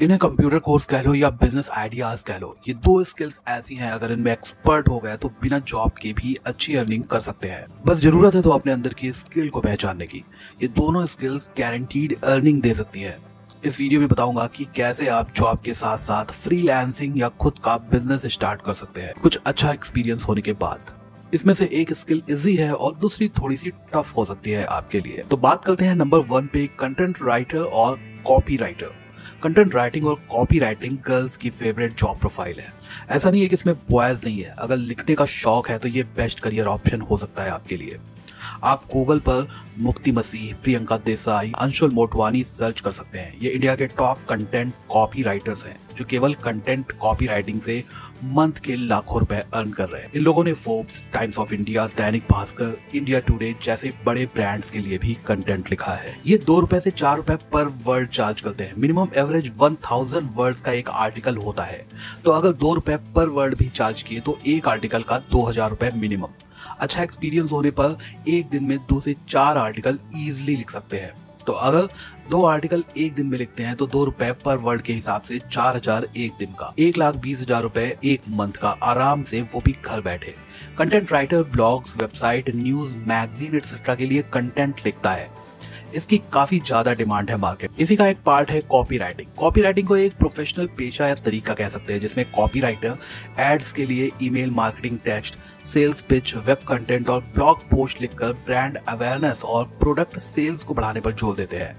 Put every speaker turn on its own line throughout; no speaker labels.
इन्हें computer course कह लो या बिज़नेस आइडियाज़ कह लो, ये दो स्किल्स ऐसी हैं, अगर इनमें एक्सपर्ट हो गए तो बिना जॉब के भी अच्छी अर्निंग कर सकते हैं। बस ज़रूरत है तो अपने अंदर की स्किल को पहचानने की। ये दोनों स्किल्स गारंटीड अर्निंग दे सकती है। इस वीडियो में बताऊँगा कि कैसे आप जॉब के साथ साथ फ्रीलांसिंग या खुद का बिज़नेस स्टार्ट कर सकते हैं। कुछ अच्छा एक्सपीरियंस होने के बाद। इसमें से एक स्किल इजी है और दूसरी थोड़ी सी टफ हो सकती है आपके लिए। तो बात करते हैं नंबर वन पे कंटेंट राइटर और कॉपी राइटर कंटेंट राइटिंग और कॉपी राइटिंग गर्ल्स की फेवरेट जॉब प्रोफ़ाइल है। ऐसा नहीं है कि इसमें बॉयज़ नहीं है। अगर लिखने का शौक है तो ये बेस्ट करियर ऑप्शन हो सकता है आपके लिए। आप गूगल पर मुक्ति मसीह, प्रियंका देसाई, अंशुल मोटवानी सर्च कर सकते हैं। ये इंडिया के टॉप कंटेंट कॉपी राइटर्स हैं, जो केवल कंटेंट कॉपी राइटिंग से मंथ के लाखों रुपए अर्न कर रहे हैं। इन लोगों ने Forbes times of India Dainik Bhaskar India today जैसे बड़े ब्रांड्स के लिए भी कंटेंट लिखा है। ये दो रुपए से चार रुपए पर वर्ड चार्ज करते हैं। Minimum average one thousand word का एक आर्टिकल होता है। तो अगर दो रुपए पर वर्ड भी चार्ज किए तो एक आर्टिकल का दो हज़ार रुपए मिनिमम अच्छा एक्सपीरियंस होने पर एक दिन में दो से चार आर्टिकल इजिली लिख सकते हैं। तो अगर दो आर्टिकल एक दिन में लिखते हैं तो दो रुपए पर वर्ड के हिसाब से चार हज़ार एक दिन का, एक लाख बीस हज़ार रूपए एक मंथ का, आराम से वो भी घर बैठे। Content writer blogs website news magazine etcetera के लिए कंटेंट लिखता है। इसकी काफ़ी ज़्यादा डिमांड है मार्केट इसी का एक पार्ट है कॉपी राइटिंग कॉपी राइटिंग को एक प्रोफेशनल पेशा या तरीका कह सकते हैं, जिसमें कॉपी राइटर एड्स के लिए email marketing text sales pitch web content और ब्लॉग पोस्ट लिखकर ब्रांड अवेयरनेस और प्रोडक्ट सेल्स को बढ़ाने पर ज़ोर देते हैं।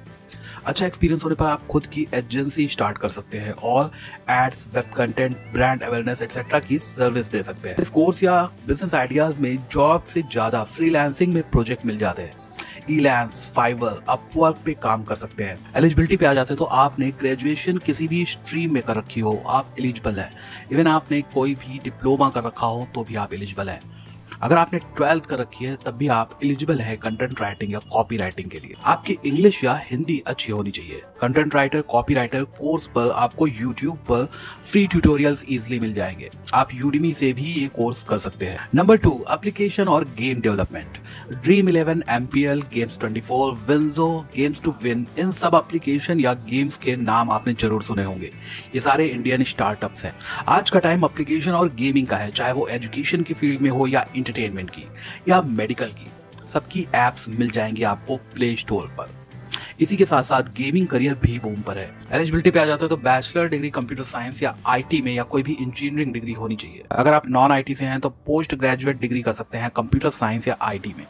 अच्छा एक्सपीरियंस होने पर आप खुद की एजेंसी स्टार्ट कर सकते हैं और ads web content brand awareness etcetera की सर्विस दे सकते हैं। इस कोर्स या बिज़नेस आइडियाज़ में जॉब से ज़्यादा फ्रीलांसिंग में प्रोजेक्ट मिल जाते हैं। इलैंस फाइवर अपवर्क पे काम कर सकते हैं। एलिजिबिलिटी पे आ जाते हैं तो आपने ग्रेजुएशन किसी भी स्ट्रीम में कर रखी हो, आप एलिजिबल हैं। इवन आपने कोई भी डिप्लोमा कर रखा हो तो भी आप एलिजिबल हैं। अगर आपने ट्वेल्थ कर रखी है, तब भी आप एलिजिबल है कंटेंट राइटिंग या कॉपी राइटिंग के लिए। आपकी इंग्लिश या हिंदी अच्छी होनी चाहिए। Content writer copy writer course पर आपको यूट्यूब पर फ्री ट्यूटोरियल्स इजिली मिल जाएँगे। आप यूडीमी से भी ये कोर्स कर सकते हैं। नंबर टू एप्लीकेशन और game development Dream Eleven MPL games 24 WinZO games to win इन सब एप्लीकेशन या गेम्स के नाम आपने ज़रूर सुने होंगे। ये सारे इंडियन स्टार्टअप्स हैं। आज का टाइम एप्लीकेशन और गेमिंग का है, चाहे वो एजुकेशन की फ़ील्ड में हो या इंटरटेनमेंट की या मेडिकल की। सबकी एप्स मिल जाएँगी आपको प्ले स्टोर पर। इसी के साथ साथ गेमिंग करियर भी बूम पर है। एलिजिबिलिटी पे आ जाता है तो बैचलर डिग्री कंप्यूटर साइंस या आईटी में या कोई भी इंजीनियरिंग डिग्री होनी चाहिए। अगर आप नॉन आईटी से हैं तो पोस्ट ग्रेजुएट डिग्री कर सकते हैं कंप्यूटर साइंस या आईटी में।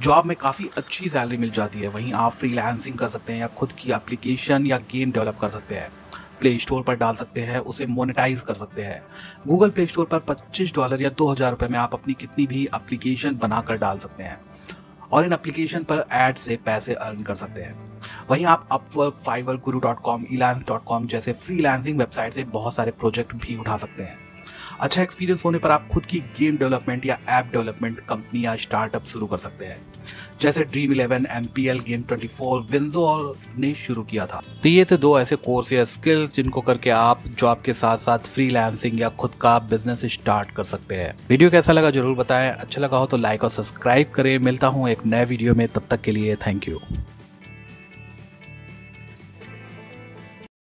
जॉब में काफ़ी अच्छी सैलरी मिल जाती है। वहीं आप फ्रीलांसिंग कर सकते हैं या खुद की एप्लीकेशन या गेम डेवलप कर सकते हैं। प्ले स्टोर पर डाल सकते हैं, उसे मोनेटाइज कर सकते हैं। गूगल प्ले स्टोर पर 25 डॉलर या 2000 रुपए में आप अपनी कितनी भी एप्लीकेशन बनाकर डाल सकते हैं। और इन एप्लीकेशन पर एड से पैसे अर्न कर सकते हैं। वहीं आप Upwork Fiverr Guru dot com Elance dot com जैसे फ्रीलांसिंग वेबसाइट से बहुत सारे प्रोजेक्ट भी उठा सकते हैं। अच्छा एक्सपीरियंस होने पर आप खुद की गेम डेवलपमेंट या ऐप डेवलपमेंट कंपनी या स्टार्टअप शुरू कर सकते हैं। जैसे Dream Eleven M P L game twenty four WinZO ने शुरू किया था। तो ये थे दो ऐसे कोर्स या स्किल्स जिनको करके आप जॉब के साथ साथ फ्रीलांसिंग या खुद का बिज़नेस स्टार्ट कर सकते हैं। वीडियो कैसा लगा ज़रूर बताएँ। अच्छा लगा हो तो लाइक और सब्सक्राइब करें। मिलता हूँ एक नए वीडियो में। तब तक के लिए थैंक यू